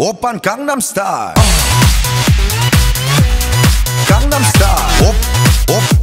오빤 강남 스타일 강남 스타일 강남스타일 옵옵옵옵